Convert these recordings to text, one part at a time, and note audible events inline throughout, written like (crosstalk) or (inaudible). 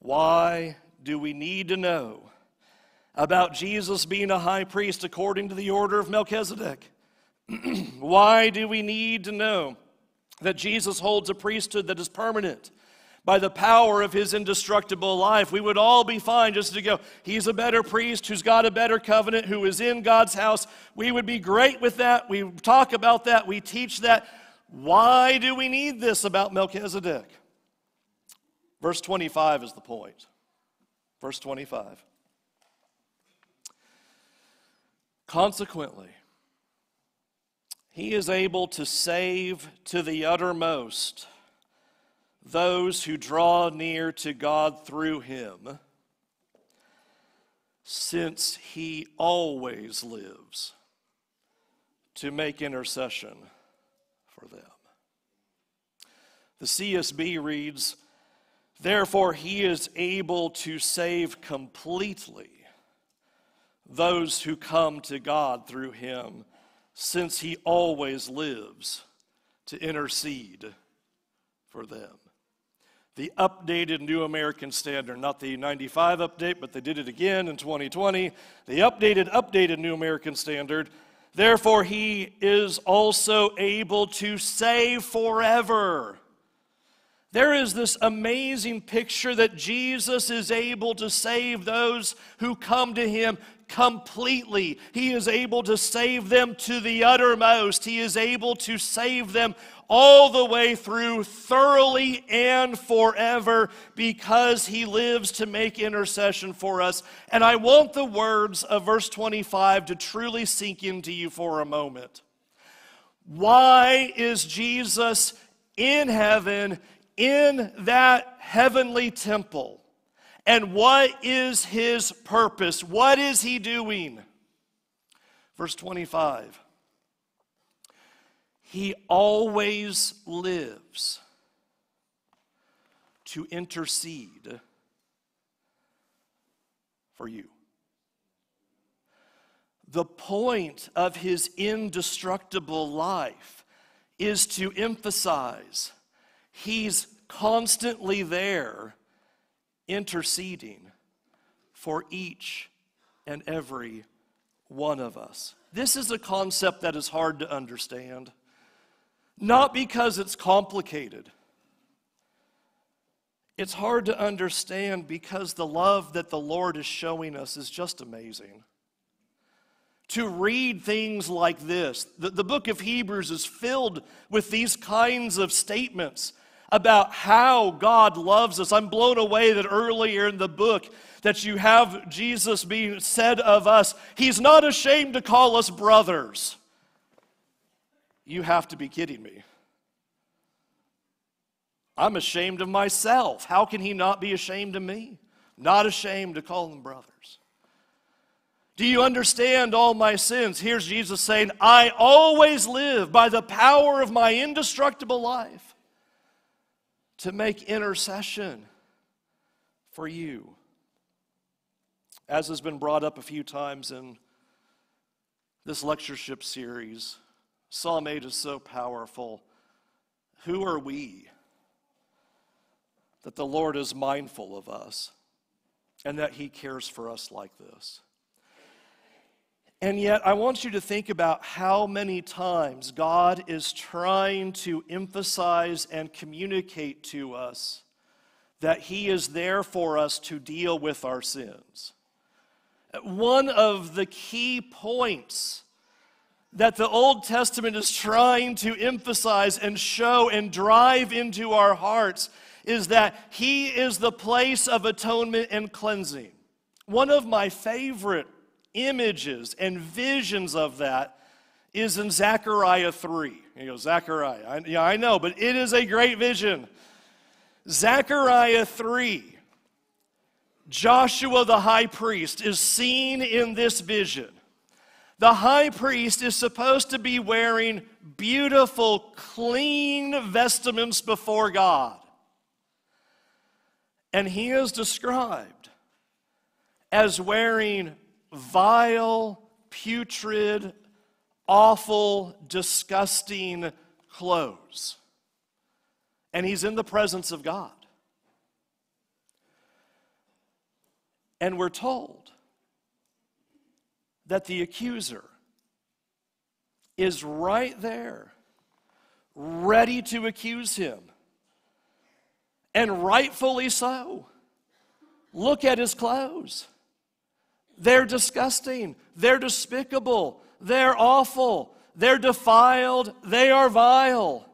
Why do we need to know about Jesus being a high priest according to the order of Melchizedek? (clears throat) Why do we need to know that Jesus holds a priesthood that is permanent? By the power of his indestructible life, we would all be fine just to go, he's a better priest who's got a better covenant, who is in God's house. We would be great with that. We talk about that. We teach that. Why do we need this about Melchizedek? Verse 25 is the point. Verse 25. Consequently, he is able to save to the uttermost those who draw near to God through him, since he always lives to make intercession for them. The CSB reads, Therefore, he is able to save completely those who come to God through him, since he always lives to intercede for them. The updated New American Standard, not the 95 update, but they did it again in 2020. The updated, updated New American Standard. Therefore, he is also able to save forever there is this amazing picture that Jesus is able to save those who come to him completely. He is able to save them to the uttermost. He is able to save them all the way through, thoroughly and forever, because he lives to make intercession for us. And I want the words of verse 25 to truly sink into you for a moment. Why is Jesus in heaven? In that heavenly temple. And what is his purpose? What is he doing? Verse 25 He always lives to intercede for you. The point of his indestructible life is to emphasize He's constantly there interceding for each and every one of us. This is a concept that is hard to understand, not because it's complicated. It's hard to understand because the love that the Lord is showing us is just amazing. To read things like this, the, the book of Hebrews is filled with these kinds of statements about how God loves us. I'm blown away that earlier in the book that you have Jesus being said of us, he's not ashamed to call us brothers. You have to be kidding me. I'm ashamed of myself. How can he not be ashamed of me? Not ashamed to call them brothers. Do you understand all my sins? Here's Jesus saying, I always live by the power of my indestructible life to make intercession for you. As has been brought up a few times in this lectureship series, Psalm 8 is so powerful. Who are we that the Lord is mindful of us and that He cares for us like this? And yet, I want you to think about how many times God is trying to emphasize and communicate to us that He is there for us to deal with our sins. One of the key points that the Old Testament is trying to emphasize and show and drive into our hearts is that He is the place of atonement and cleansing. One of my favorite images and visions of that is in Zechariah 3. You go, Zechariah. I, yeah, I know, but it is a great vision. Zechariah 3. Joshua the high priest is seen in this vision. The high priest is supposed to be wearing beautiful, clean vestments before God. And he is described as wearing vile, putrid, awful, disgusting clothes. And he's in the presence of God. And we're told that the accuser is right there, ready to accuse him. And rightfully so. Look at his clothes. They're disgusting. They're despicable. They're awful. They're defiled. They are vile.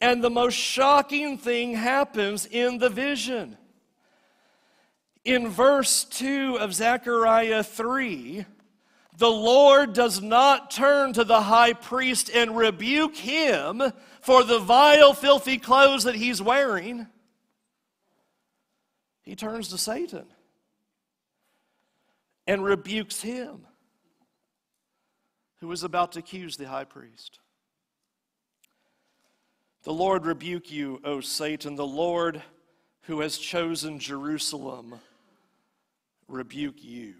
And the most shocking thing happens in the vision. In verse 2 of Zechariah 3, the Lord does not turn to the high priest and rebuke him for the vile, filthy clothes that he's wearing. He turns to Satan and rebukes him who was about to accuse the high priest. The Lord rebuke you, O Satan. The Lord who has chosen Jerusalem rebuke you.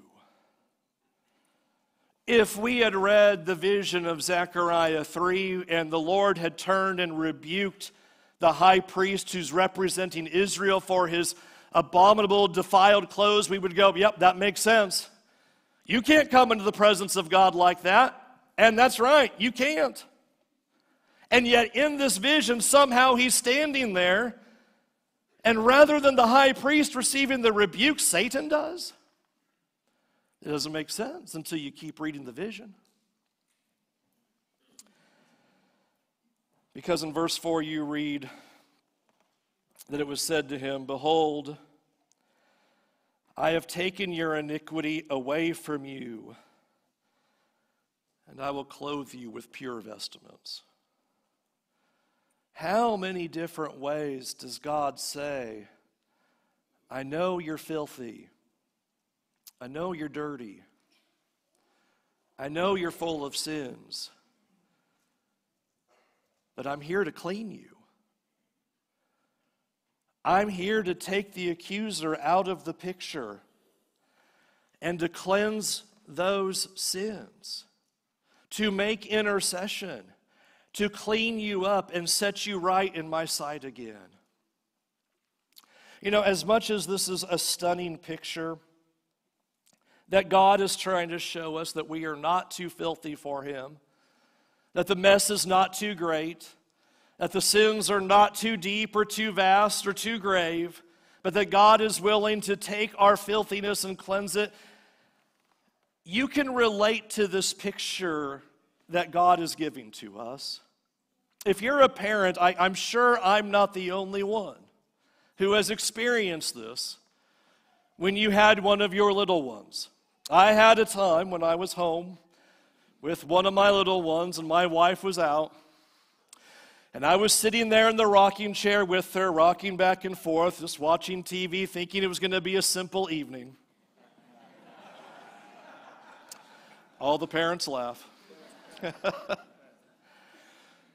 If we had read the vision of Zechariah 3 and the Lord had turned and rebuked the high priest who's representing Israel for his abominable, defiled clothes, we would go, yep, that makes sense. You can't come into the presence of God like that. And that's right, you can't. And yet, in this vision, somehow he's standing there, and rather than the high priest receiving the rebuke, Satan does. It doesn't make sense until you keep reading the vision. Because in verse 4, you read that it was said to him, Behold, I have taken your iniquity away from you, and I will clothe you with pure vestments. How many different ways does God say, I know you're filthy. I know you're dirty. I know you're full of sins. But I'm here to clean you. I'm here to take the accuser out of the picture and to cleanse those sins, to make intercession, to clean you up and set you right in my sight again. You know, as much as this is a stunning picture, that God is trying to show us that we are not too filthy for Him, that the mess is not too great, that the sins are not too deep or too vast or too grave, but that God is willing to take our filthiness and cleanse it. You can relate to this picture that God is giving to us. If you're a parent, I, am sure I'm not the only one who has experienced this when you had one of your little ones. I had a time when I was home with one of my little ones and my wife was out and I was sitting there in the rocking chair with her, rocking back and forth, just watching TV, thinking it was going to be a simple evening. All the parents laugh. (laughs)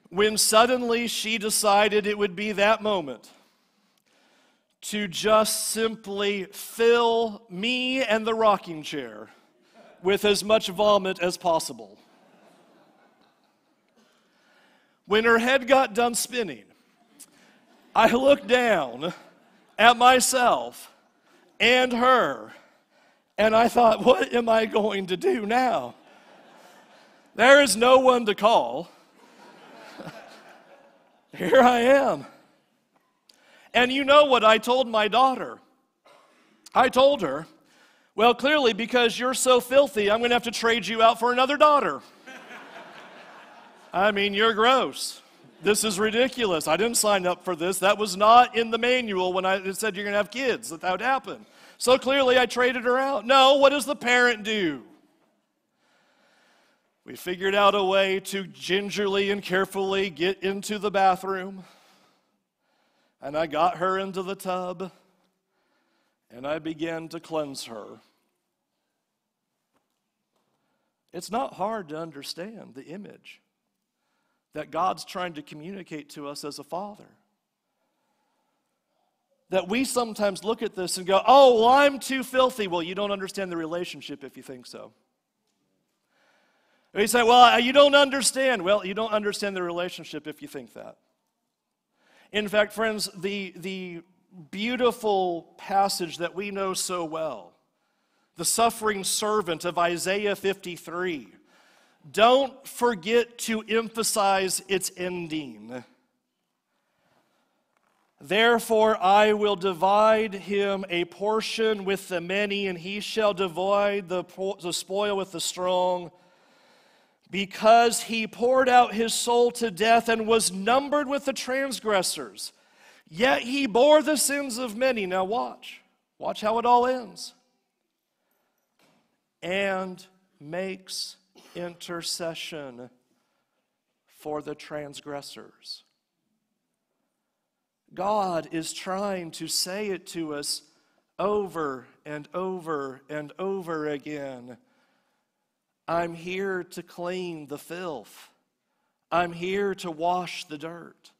when suddenly she decided it would be that moment to just simply fill me and the rocking chair with as much vomit as possible. When her head got done spinning, I looked down at myself and her, and I thought, what am I going to do now? There is no one to call. (laughs) Here I am. And you know what I told my daughter? I told her, well, clearly, because you're so filthy, I'm going to have to trade you out for another daughter. I mean, you're gross. This is ridiculous. I didn't sign up for this. That was not in the manual when I said you're going to have kids, that that would happen. So clearly, I traded her out. No, what does the parent do? We figured out a way to gingerly and carefully get into the bathroom. And I got her into the tub. And I began to cleanse her. It's not hard to understand the image that God's trying to communicate to us as a father. That we sometimes look at this and go, oh, well, I'm too filthy. Well, you don't understand the relationship if you think so. We say, well, uh, you don't understand. Well, you don't understand the relationship if you think that. In fact, friends, the, the beautiful passage that we know so well the suffering servant of Isaiah 53. Don't forget to emphasize its ending. Therefore, I will divide him a portion with the many, and he shall divide the, the spoil with the strong. Because he poured out his soul to death and was numbered with the transgressors. Yet he bore the sins of many. Now, watch. Watch how it all ends. And makes intercession for the transgressors. God is trying to say it to us over and over and over again. I'm here to clean the filth. I'm here to wash the dirt.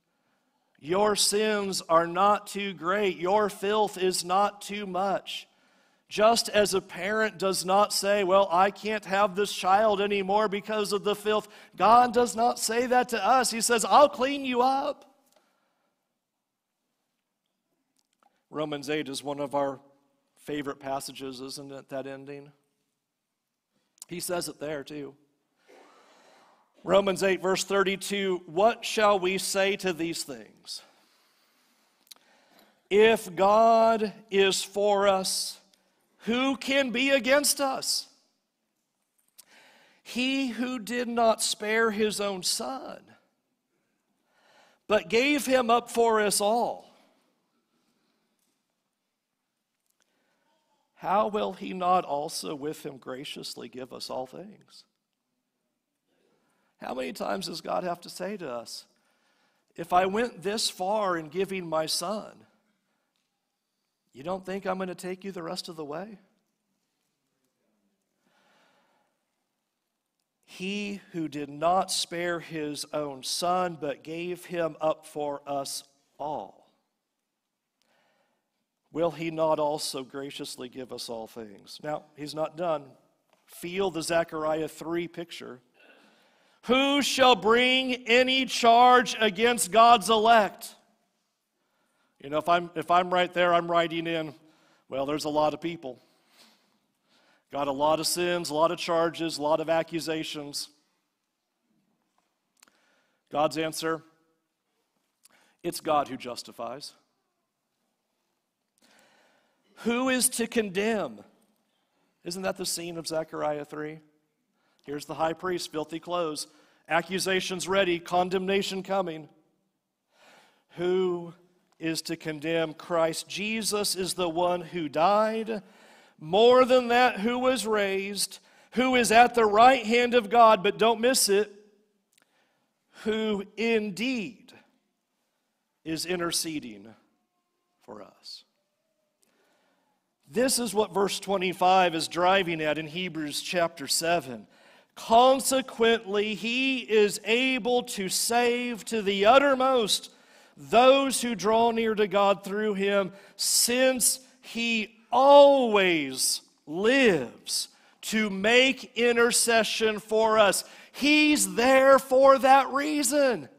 Your sins are not too great. Your filth is not too much. Just as a parent does not say, Well, I can't have this child anymore because of the filth, God does not say that to us. He says, I'll clean you up. Romans 8 is one of our favorite passages, isn't it? That ending. He says it there too. Romans 8, verse 32 What shall we say to these things? If God is for us, who can be against us? He who did not spare his own son, but gave him up for us all how will he not also with him graciously give us all things? How many times does God have to say to us, if I went this far in giving my son, you don't think I'm going to take you the rest of the way? He who did not spare his own son, but gave him up for us all will he not also graciously give us all things? Now, he's not done. Feel the Zechariah 3 picture. Who shall bring any charge against God's elect? You know, if I'm, if I'm right there, I'm writing in, well, there's a lot of people. Got a lot of sins, a lot of charges, a lot of accusations. God's answer it's God who justifies. Who is to condemn? Isn't that the scene of Zechariah 3? Here's the high priest, filthy clothes, accusations ready, condemnation coming. Who is to condemn Christ? Jesus is the one who died. More than that, who was raised, who is at the right hand of God, but don't miss it, who indeed is interceding for us. This is what verse 25 is driving at in Hebrews chapter 7. Consequently, he is able to save to the uttermost those who draw near to God through him, since he always lives to make intercession for us. He's there for that reason.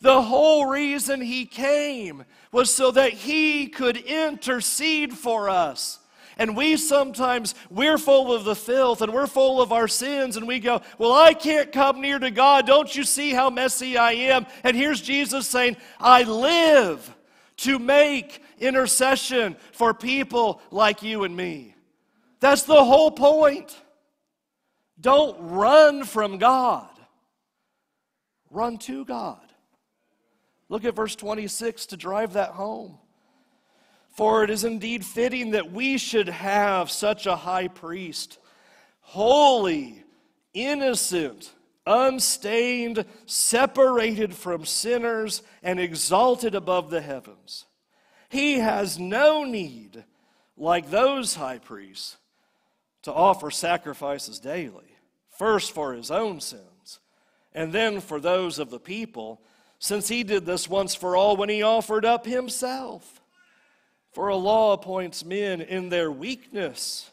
The whole reason he came was so that he could intercede for us. And we sometimes, we're full of the filth and we're full of our sins, and we go, Well, I can't come near to God. Don't you see how messy I am? And here's Jesus saying, I live to make intercession for people like you and me. That's the whole point. Don't run from God, run to God. Look at verse 26 to drive that home. For it is indeed fitting that we should have such a high priest, holy, innocent, unstained, separated from sinners, and exalted above the heavens. He has no need, like those high priests, to offer sacrifices daily, first for his own sins, and then for those of the people since he did this once for all when he offered up himself. For a law appoints men in their weakness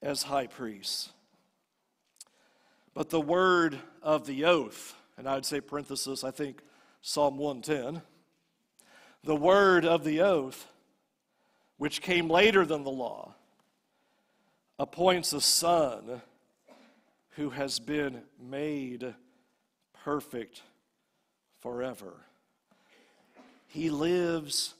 as high priests. But the word of the oath, and I'd say parenthesis, I think Psalm 110, The word of the oath, which came later than the law, appoints a son who has been made perfect forever. He lives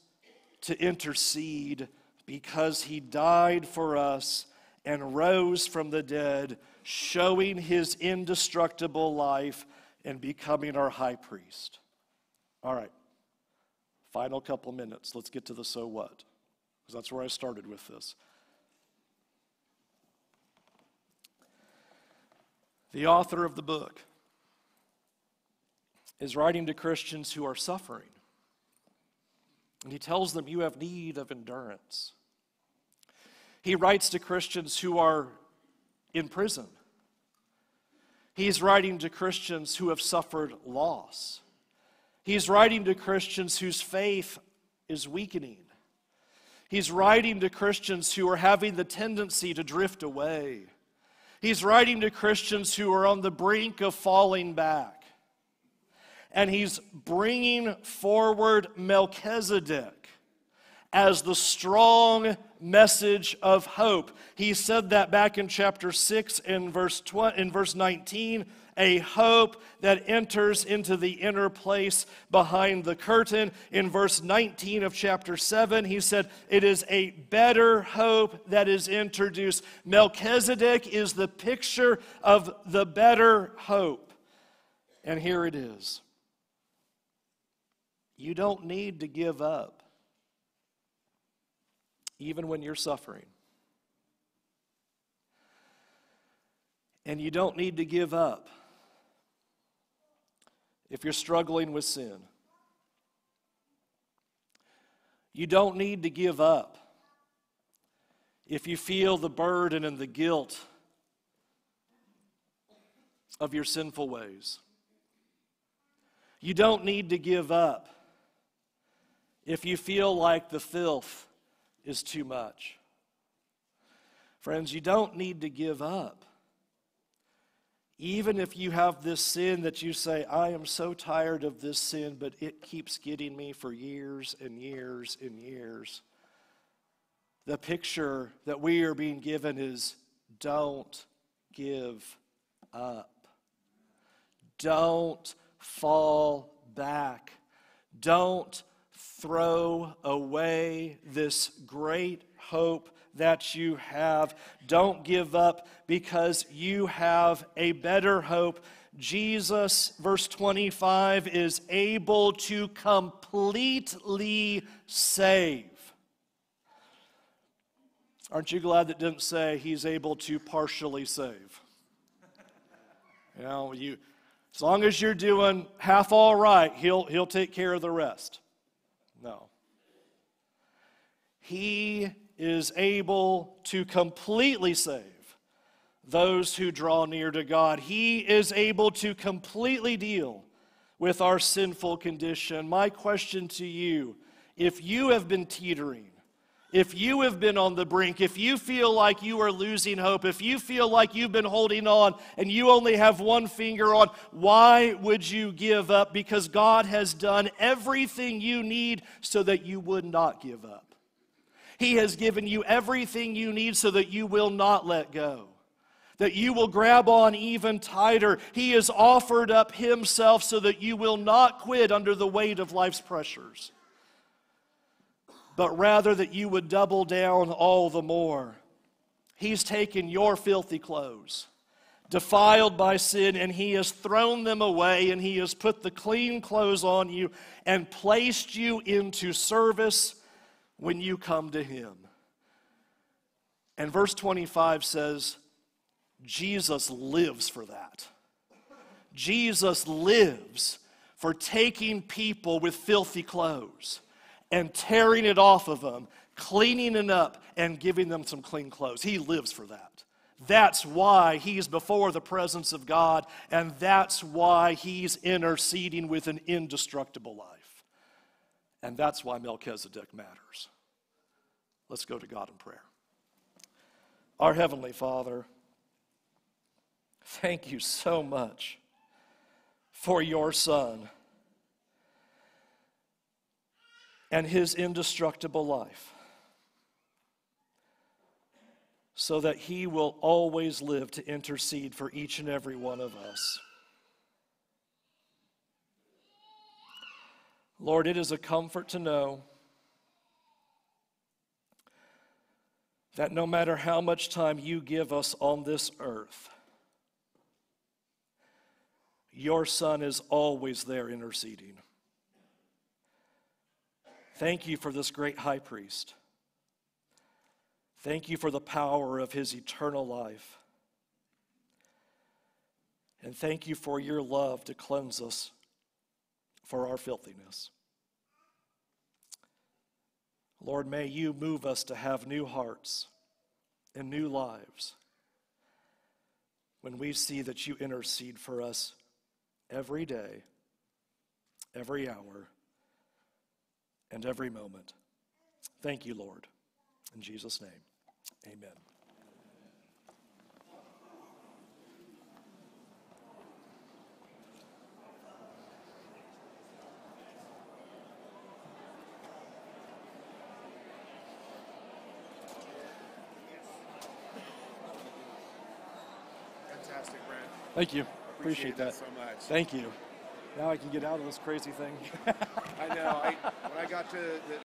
to intercede because he died for us and rose from the dead, showing his indestructible life and becoming our high priest. All right, final couple minutes. Let's get to the so what, because that's where I started with this. The author of the book is writing to Christians who are suffering. And he tells them, You have need of endurance. He writes to Christians who are in prison. He's writing to Christians who have suffered loss. He's writing to Christians whose faith is weakening. He's writing to Christians who are having the tendency to drift away. He's writing to Christians who are on the brink of falling back. And he's bringing forward Melchizedek as the strong message of hope. He said that back in chapter 6 in verse 20, in verse 19 a hope that enters into the inner place behind the curtain. In verse 19 of chapter 7, he said, It is a better hope that is introduced. Melchizedek is the picture of the better hope. And here it is. You don't need to give up, even when you're suffering. And you don't need to give up if you're struggling with sin. You don't need to give up if you feel the burden and the guilt of your sinful ways. You don't need to give up if you feel like the filth is too much. Friends, you don't need to give up even if you have this sin that you say, I am so tired of this sin, but it keeps getting me for years and years and years, the picture that we are being given is don't give up. Don't fall back. Don't throw away this great hope that you have. Don't give up because you have a better hope. Jesus, verse 25, is able to completely save. Aren't you glad that didn't say he's able to partially save? You know, you, as long as you're doing half all right, he'll, he'll take care of the rest. No. He is able to completely save those who draw near to God. He is able to completely deal with our sinful condition. My question to you if you have been teetering, if you have been on the brink, if you feel like you are losing hope, if you feel like you've been holding on and you only have one finger on, why would you give up? Because God has done everything you need so that you would not give up. He has given you everything you need so that you will not let go, that you will grab on even tighter. He has offered up Himself so that you will not quit under the weight of life's pressures, but rather that you would double down all the more. He's taken your filthy clothes defiled by sin, and He has thrown them away, and He has put the clean clothes on you and placed you into service when you come to Him. And verse 25 says, Jesus lives for that. Jesus lives for taking people with filthy clothes and tearing it off of them, cleaning it up, and giving them some clean clothes. He lives for that. That's why he's before the presence of God, and that's why he's interceding with an indestructible life. And that's why Melchizedek matters. Let's go to God in prayer. Our Heavenly Father, thank you so much for your Son. And his indestructible life, so that he will always live to intercede for each and every one of us. Lord, it is a comfort to know that no matter how much time you give us on this earth, your Son is always there interceding. Thank you for this great high priest. Thank you for the power of his eternal life. And thank you for your love to cleanse us for our filthiness. Lord, may you move us to have new hearts and new lives when we see that you intercede for us every day, every hour, and every moment. Thank you, Lord. In Jesus' name, amen. Fantastic, Brent. Thank you. Appreciate that. so much. Thank you. Now I can get out of this crazy thing. (laughs) I know. I, when I got to the,